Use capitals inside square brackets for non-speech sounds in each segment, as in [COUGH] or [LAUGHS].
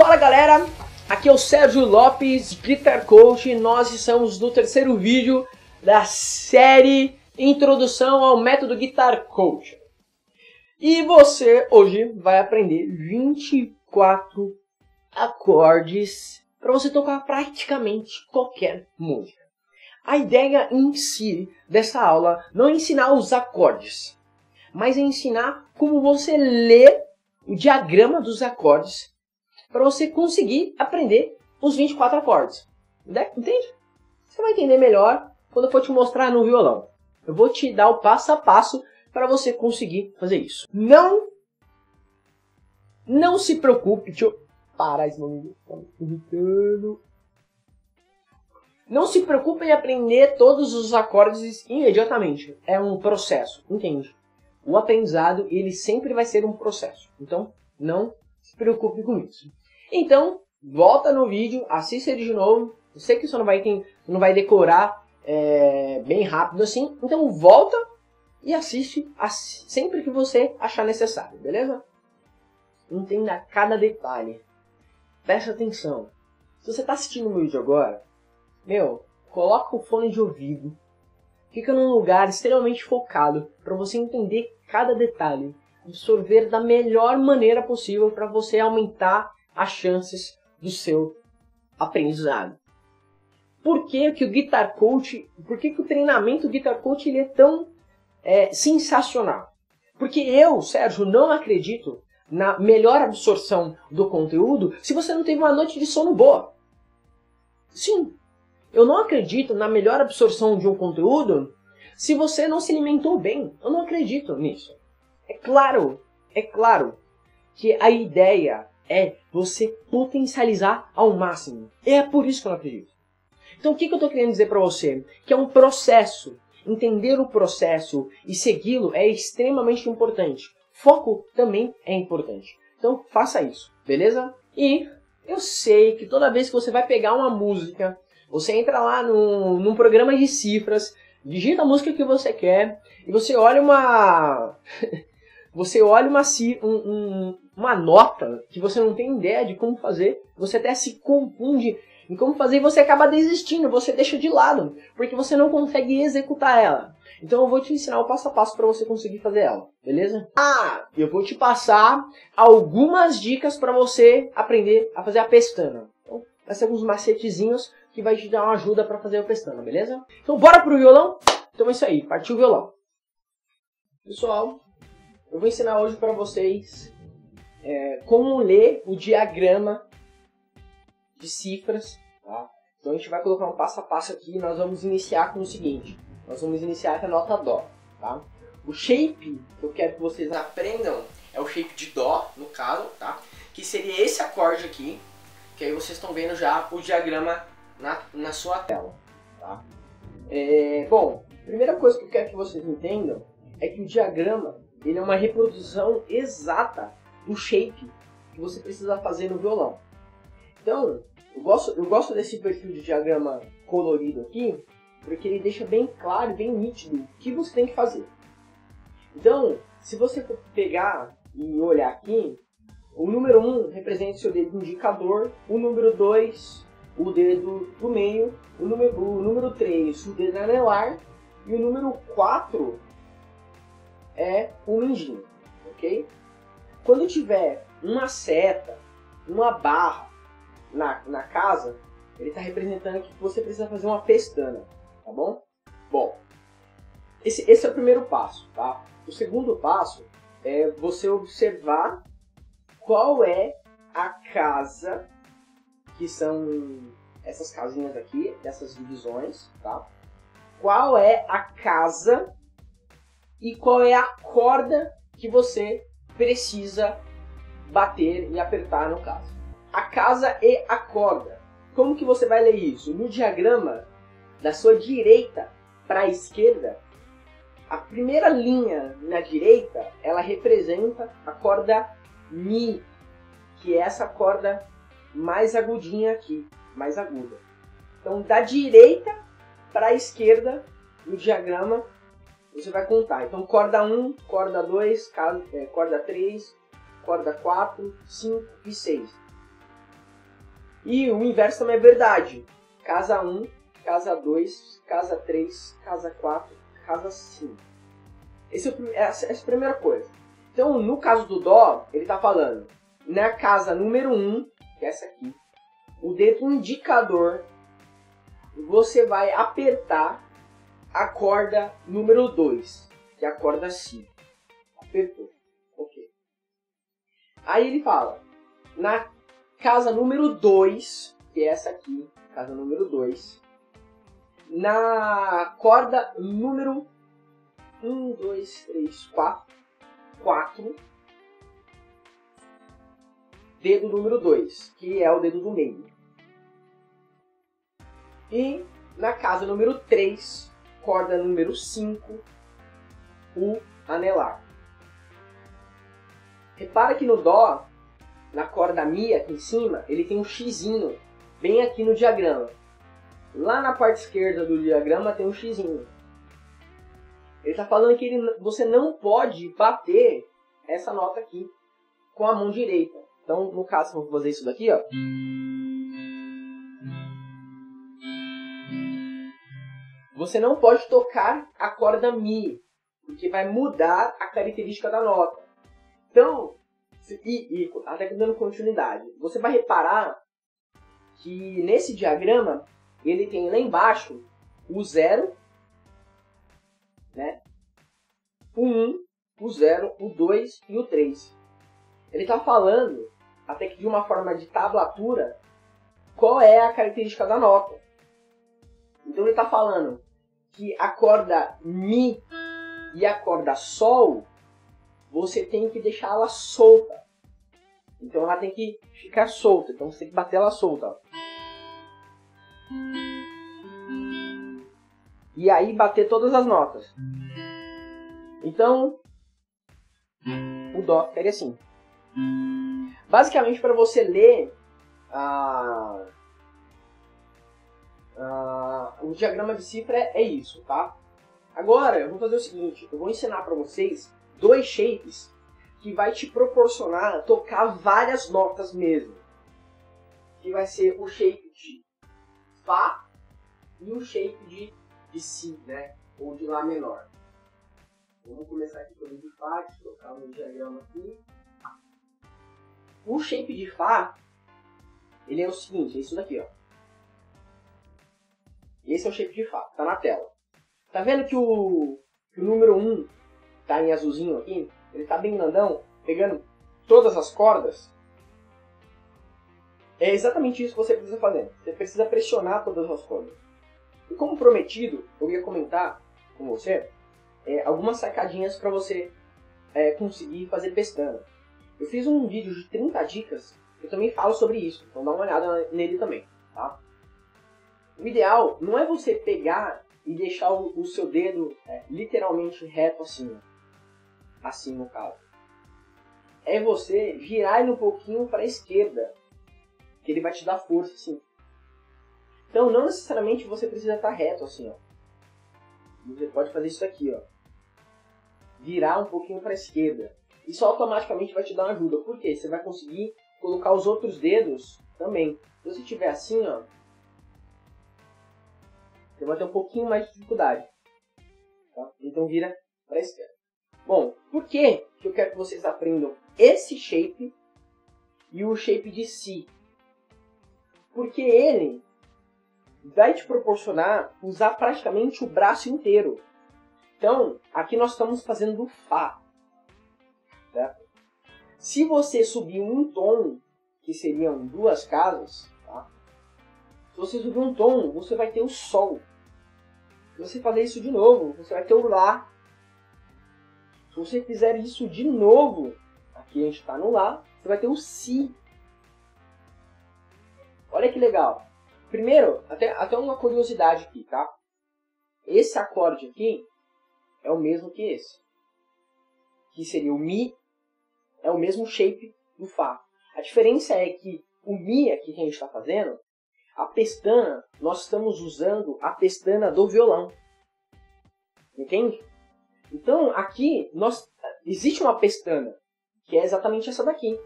Fala galera, aqui é o Sérgio Lopes, Guitar Coach, e nós estamos no terceiro vídeo da série Introdução ao Método Guitar Coach. E você hoje vai aprender 24 acordes para você tocar praticamente qualquer música. A ideia em si dessa aula não é ensinar os acordes, mas é ensinar como você lê o diagrama dos acordes para você conseguir aprender os 24 acordes. Entende? Você vai entender melhor quando eu for te mostrar no violão. Eu vou te dar o passo a passo para você conseguir fazer isso. Não não se preocupe, deixa eu parar esse irritando. Não se preocupe em aprender todos os acordes imediatamente. É um processo, entende? O aprendizado, ele sempre vai ser um processo. Então, não se preocupe com isso. Então, volta no vídeo, assista ele de novo. Eu sei que você não vai, não vai decorar é, bem rápido assim. Então, volta e assiste sempre que você achar necessário, beleza? Entenda cada detalhe. Preste atenção. Se você está assistindo o vídeo agora, meu, coloca o fone de ouvido. Fica num lugar extremamente focado para você entender cada detalhe, absorver da melhor maneira possível para você aumentar as chances do seu aprendizado. Por que, que o Guitar Coach, por que, que o treinamento Guitar Coach ele é tão é, sensacional? Porque eu, Sérgio, não acredito na melhor absorção do conteúdo se você não teve uma noite de sono boa. Sim, eu não acredito na melhor absorção de um conteúdo se você não se alimentou bem. Eu não acredito nisso. É claro, é claro que a ideia é você potencializar ao máximo. É por isso que eu não acredito. Então o que, eu estou querendo dizer para você? Que é um processo. Entender o processo e segui-lo é extremamente importante. Foco também é importante. Então faça isso, beleza? E eu sei que toda vez que você vai pegar uma música, você entra lá no, num programa de cifras, digita a música que você quer e você olha uma [LAUGHS] você olha uma, um, uma nota que você não tem ideia de como fazer, você até se confunde em como fazer e você acaba desistindo, você deixa de lado, porque você não consegue executar ela. Então eu vou te ensinar o passo a passo para você conseguir fazer ela, beleza? Ah, eu vou te passar algumas dicas para você aprender a fazer a pestana. Então, vai ser alguns macetezinhos que vai te dar uma ajuda para fazer a pestana, beleza? Então bora pro violão? Então é isso aí, partiu o violão. Pessoal, eu vou ensinar hoje para vocês é, como ler o diagrama de cifras. Tá? Então a gente vai colocar um passo a passo aqui. Nós vamos iniciar com o seguinte: nós vamos iniciar com a nota Dó. Tá? O shape que eu quero que vocês aprendam é o shape de Dó, no caso, tá? que seria esse acorde aqui. Que aí vocês estão vendo já o diagrama na, na sua tela. Tá? É, bom, primeira coisa que eu quero que vocês entendam é que o diagrama ele é uma reprodução exata do shape que você precisa fazer no violão. Então, eu gosto, eu gosto desse perfil de diagrama colorido aqui, porque ele deixa bem claro, bem nítido o que você tem que fazer. Então, se você pegar e olhar aqui, o número 1 um representa o seu dedo indicador, o número 2 o dedo do meio, o número, o número 3 o dedo anelar e o número 4 é o mindinho, ok? Quando tiver uma seta, uma barra na, na casa, ele está representando que você precisa fazer uma pestana, tá bom? Bom, esse, esse é o primeiro passo, tá? O segundo passo é você observar qual é a casa, que são essas casinhas aqui, dessas divisões, tá? Qual é a casa e qual é a corda que você precisa bater e apertar no caso. A casa e a corda. Como que você vai ler isso? No diagrama, da sua direita para a esquerda, a primeira linha na direita, ela representa a corda Mi, que é essa corda mais agudinha aqui, mais aguda. Então, da direita para a esquerda, no diagrama, você vai contar. Então, corda 1, corda 2, é, corda 3, corda 4, 5 e 6. E o inverso também é verdade. Casa 1, casa 2, casa 3, casa 4, casa 5. Esse é, essa, é a primeira coisa. Então, no caso do Dó, ele está falando na casa número 1, que é essa aqui, o dedo indicador, você vai apertar a corda número 2, que é a corda Si. Apertou. Ok. Aí ele fala, na casa número 2, que é essa aqui, casa número 2, na corda número 1, 2, 3, 4, 4, dedo número 2, que é o dedo do meio. E na casa número 3, corda número 5, o anelar. Repara que no Dó, na corda Mi aqui em cima, ele tem um xizinho bem aqui no diagrama. Lá na parte esquerda do diagrama tem um xizinho. Ele está falando que ele, você não pode bater essa nota aqui com a mão direita. Então, no caso, vou fazer isso daqui, ó. Você não pode tocar a corda Mi, porque vai mudar a característica da nota. Então, e, e até dando continuidade, você vai reparar que nesse diagrama ele tem lá embaixo o zero, né? o 1, o 0, o 2 e o 3. Ele está falando, até que de uma forma de tablatura, qual é a característica da nota. Então ele está falando que a corda Mi e a corda Sol, você tem que deixá-la solta. Então ela tem que ficar solta. Então você tem que bater ela solta. E aí bater todas as notas. Então, o Dó ficaria assim. Basicamente, para você ler a, a, o diagrama de cifra é isso, tá? Agora, eu vou fazer o seguinte, eu vou ensinar para vocês dois shapes que vai te proporcionar tocar várias notas mesmo. Que vai ser o shape de Fá e o shape de, de Si, né? Ou de Lá menor. Vamos começar aqui pelo de Fá, trocar o diagrama aqui. O shape de Fá, ele é o seguinte, é isso daqui, ó. Esse é o shape de Fá, tá na tela. Tá vendo que o, que o número 1 tá em azulzinho aqui? Ele tá bem grandão, pegando todas as cordas. É exatamente isso que você precisa fazer. Você precisa pressionar todas as cordas. E como prometido, eu ia comentar com você é, algumas sacadinhas para você é, conseguir fazer pestana. Eu fiz um vídeo de 30 dicas, eu também falo sobre isso, então dá uma olhada nele também? O ideal não é você pegar e deixar o, o seu dedo é, literalmente reto assim, assim no caso. É você girar ele um pouquinho para a esquerda, que ele vai te dar força assim. Então não necessariamente você precisa estar reto assim, ó. Você pode fazer isso aqui, ó. Virar um pouquinho para a esquerda. Isso automaticamente vai te dar uma ajuda. Por quê? Você vai conseguir colocar os outros dedos também. Se você estiver assim, ó, você vai ter um pouquinho mais de dificuldade. Tá? Então vira para a esquerda. Bom, por que, eu quero que vocês aprendam esse shape e o shape de si? Porque ele vai te proporcionar usar praticamente o braço inteiro. Então, aqui nós estamos fazendo Fá. Certo? Se você subir um tom, que seriam duas casas, tá? se você subir um tom, você vai ter o Sol. Você fazer isso de novo, você vai ter o Lá. Se você fizer isso de novo, aqui a gente está no Lá, você vai ter o Si. Olha que legal. Primeiro, até, até uma curiosidade aqui, tá? Esse acorde aqui é o mesmo que esse. Que seria o Mi, é o mesmo shape do Fá. A diferença é que o Mi aqui que a gente está fazendo, a pestana, nós estamos usando a pestana do violão. Entende? Então, aqui, nós, existe uma pestana, que é exatamente essa daqui.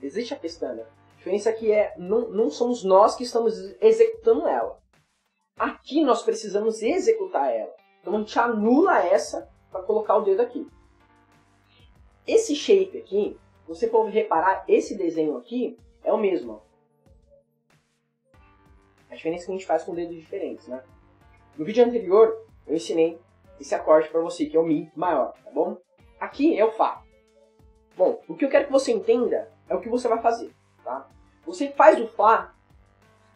Existe a pestana. diferença é que é, não, não somos nós que estamos executando ela. Aqui nós precisamos executar ela. Então a gente anula essa para colocar o dedo aqui. Esse shape aqui, você pode reparar, esse desenho aqui é o mesmo. A diferença é que a gente faz com dedos diferentes, né? No vídeo anterior, eu ensinei esse acorde para você, que é o Mi maior, tá bom? Aqui é o Fá. Bom, o que eu quero que você entenda é o que você vai fazer, tá? Você faz o Fá,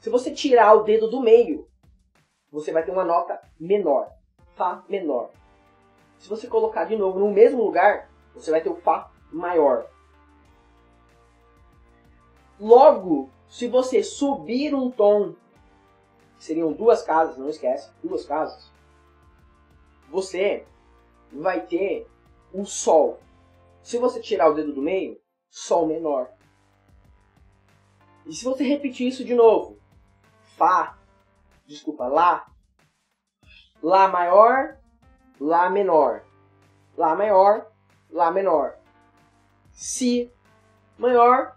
se você tirar o dedo do meio, você vai ter uma nota menor. Fá menor. Se você colocar de novo no mesmo lugar, você vai ter o Fá maior. Logo, se você subir um tom, seriam duas casas, não esquece, duas casas, você vai ter o Sol. Se você tirar o dedo do meio, Sol menor. E se você repetir isso de novo, Fá, desculpa, Lá, Lá maior, Lá menor, Lá maior, Lá menor, Si maior,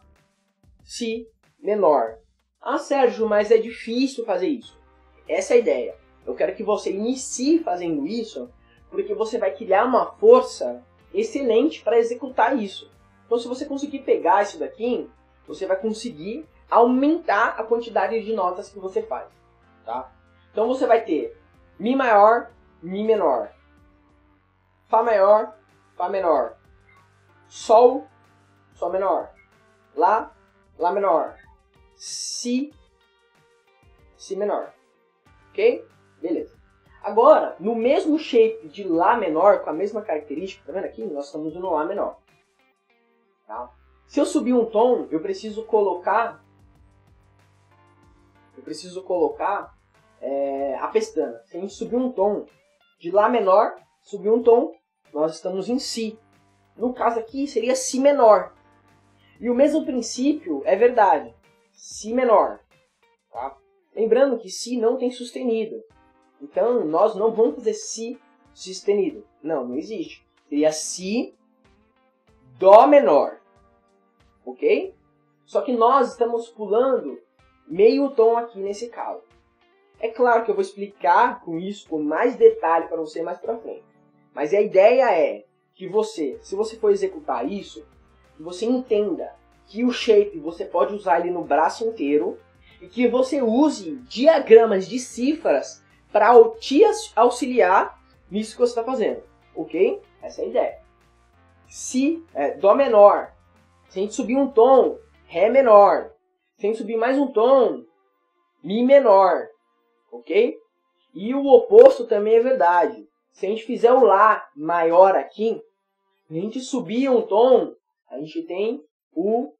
Si menor. Ah, Sérgio, mas é difícil fazer isso. Essa é a ideia. Eu quero que você inicie fazendo isso, porque você vai criar uma força excelente para executar isso. Então, se você conseguir pegar isso daqui, você vai conseguir aumentar a quantidade de notas que você faz, tá? Então, você vai ter Mi maior, Mi menor, Fá maior, Fá menor, Sol, Sol menor, Lá, Lá menor, Si, Si menor. Ok? Beleza. Agora, no mesmo shape de Lá menor, com a mesma característica, tá vendo aqui? Nós estamos no Lá menor. Tá? Se eu subir um tom, eu preciso colocar eu preciso colocar é, a pestana. Se a gente subir um tom de Lá menor, subir um tom, nós estamos em Si. No caso aqui, seria Si menor. E o mesmo princípio é verdade. Si menor. Tá? Lembrando que Si não tem sustenido. Então, nós não vamos fazer Si sustenido. Não, não existe. Seria Si, Dó menor. Ok? Só que nós estamos pulando meio tom aqui nesse caso. É claro que eu vou explicar com isso com mais detalhe para você mais para frente. Mas a ideia é que você, se você for executar isso, você entenda que o shape você pode usar ele no braço inteiro e que você use diagramas de cifras para te auxiliar nisso que você está fazendo, ok? Essa é a ideia. Si, é, Dó menor, se a gente subir um tom, Ré menor, se a gente subir mais um tom, Mi menor, ok? E o oposto também é verdade. Se a gente fizer o Lá maior aqui, a gente subir um tom, a gente tem o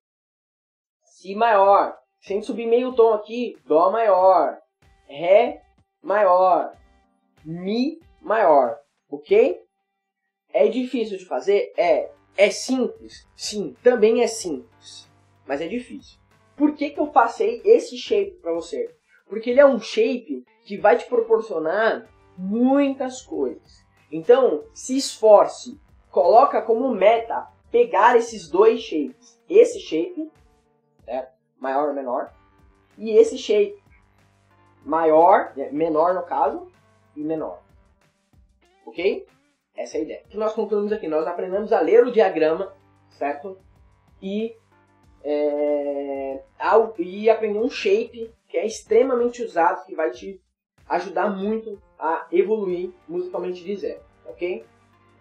Si maior. Se a gente subir meio tom aqui, Dó maior, Ré maior, Mi maior, ok? É difícil de fazer? É. É simples? Sim, também é simples, mas é difícil. Por que, que eu passei esse shape para você? Porque ele é um shape que vai te proporcionar muitas coisas. Então, se esforce, coloca como meta pegar esses dois shapes. Esse shape certo? Maior ou menor. E esse shape, maior, né, menor no caso, e menor. Ok? Essa é a ideia. O que nós concluímos aqui? Nós aprendemos a ler o diagrama, certo? E, é, ao, e aprender um shape que é extremamente usado, que vai te ajudar muito a evoluir musicalmente de zero, ok?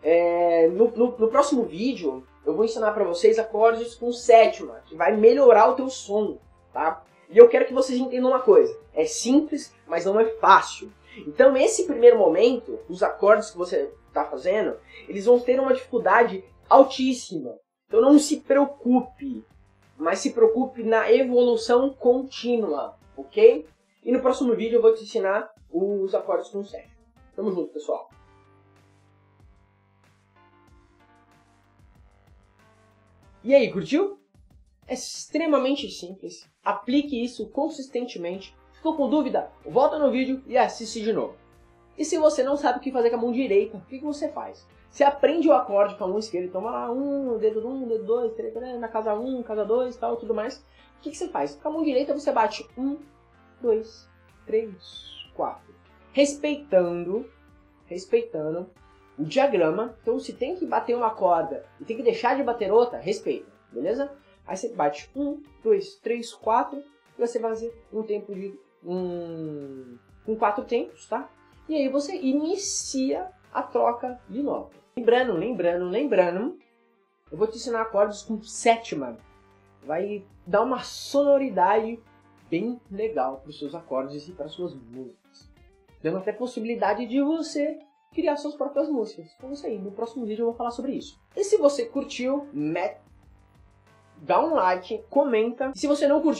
É, no, no, no, próximo vídeo eu vou ensinar para vocês acordes com sétima, que vai melhorar o teu som, tá? E eu quero que vocês entendam uma coisa, é simples, mas não é fácil. Então esse primeiro momento, os acordes que você está fazendo, eles vão ter uma dificuldade altíssima. Então não se preocupe, mas se preocupe na evolução contínua, ok? E no próximo vídeo eu vou te ensinar os acordes com sétima. Tamo junto, pessoal! E aí, curtiu? É extremamente simples. Aplique isso consistentemente. Ficou com dúvida? Volta no vídeo e assiste de novo. E se você não sabe o que fazer com a mão direita, o que você faz? Você aprende o acorde com a mão esquerda, então vai lá, um, dedo um, dedo dois, três, na casa um, casa dois, tal, tudo mais. O que você faz? Com a mão direita você bate um, dois, três, quatro. Respeitando, respeitando o diagrama. Então se tem que bater uma corda e tem que deixar de bater outra, respeita, beleza? Aí você bate um, dois, três, quatro, e você vai fazer um tempo de um, com quatro tempos, tá? E aí você inicia a troca de novo. Lembrando, lembrando, lembrando, eu vou te ensinar acordes com sétima. Vai dar uma sonoridade bem legal para os seus acordes e para suas músicas. Dando até possibilidade de você criar suas próprias músicas. Então é isso aí, no próximo vídeo eu vou falar sobre isso. E se você curtiu, dá um like, comenta. E se você não curtiu,